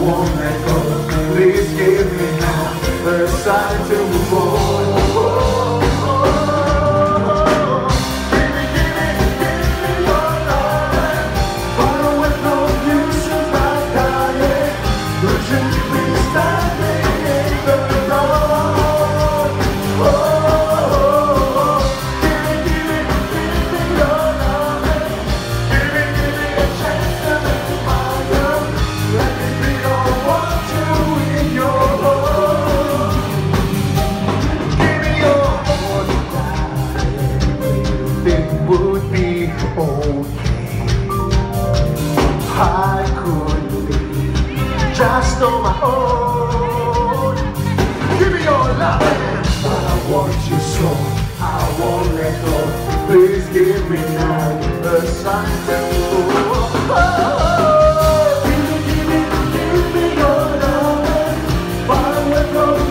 one night Please give me now a sign that you Give me, give me, give me your love. Far away from